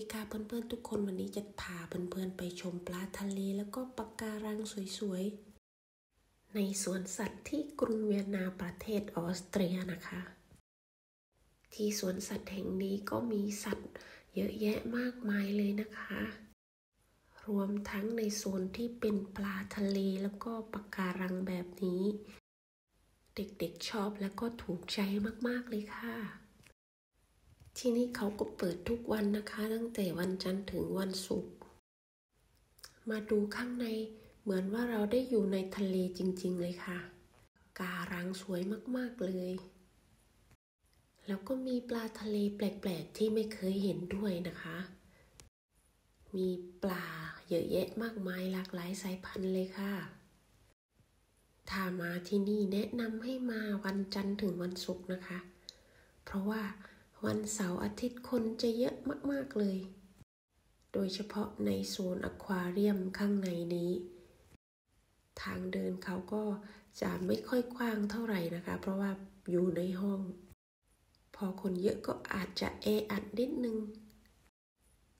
ดีค่ะเพื่อนๆทุกคนวันนี้จะพาเพื่อนๆไปชมปลาทะเลแล้วก็ปะการังสวยๆ ในสวนสัตว์ที่กรุงเวียนนาประเทศออสเตรียนะคะ ที่สวนสัตว์แห่งนี้ก็มีสัตว์เยอะแยะมากมายเลยนะคะ รวมทั้งในโซนที่เป็นปลาทะเลแล้วก็ปะการังแบบนี้ เด็กๆชอบและก็ถูกใจมากๆเลยค่ะ ที่นี่เขาก็เปิดทุกวันนะคะ ตั้งแต่วันจันทร์ถึงวันศุกร์มาดูข้างในเหมือนว่าเราได้อยู่ในทะเลจริงๆเลยค่ะ การังสวยมากๆเลย แล้วก็มีปลาทะเลแปลกๆที่ไม่เคยเห็นด้วยนะคะ มีปลาเยอะแยะมากมายหลากหลายสายพันธุ์เลยค่ะ ถ้ามาที่นี่แนะนำให้มาวันจันทร์ถึงวันศุกร์นะคะ เพราะว่า วันเสาร์อาทิตย์คนจะเยอะมาก ๆ เลย โดยเฉพาะในโซนอควาเรียมข้างในนี้ ทางเดินเขาก็จะไม่ค่อยกว้างเท่าไหร่นะคะ เพราะว่าอยู่ในห้อง พอคนเยอะก็อาจจะแออัดนิดนึง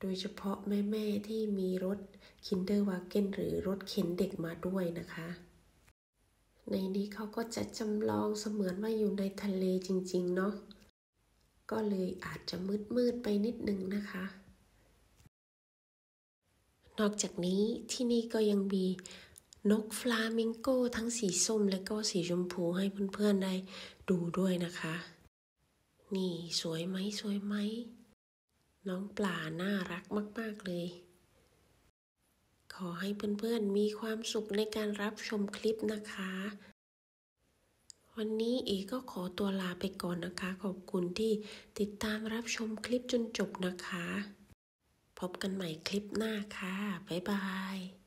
โดยเฉพาะแม่ ๆ ที่มีรถคินเดอร์วาเกนหรือรถเข็นเด็กมาด้วยนะคะในนี้เขาก็จะจำลองเสมือนว่าอยู่ในทะเลจริง ๆ เนาะ ก็เลยอาจจะมืดๆไปนิดนึงนะคะ นอกจากนี้ที่นี่ก็ยังมีนกฟลามิงโกทั้งสีส้มและก็สีชมพูให้เพื่อนๆได้ดูด้วยนะคะ นี่สวยไหมสวยไหม น้องปลาน่ารักมาก ๆ เลย ขอให้เพื่อนๆมีความสุขในการรับชมคลิปนะคะ วันนี้เอก็ขอตัวลาไปก่อนนะคะ ขอบคุณที่ติดตามรับชมคลิปจนจบนะคะ พบกันใหม่คลิปหน้าค่ะ บ๊ายบาย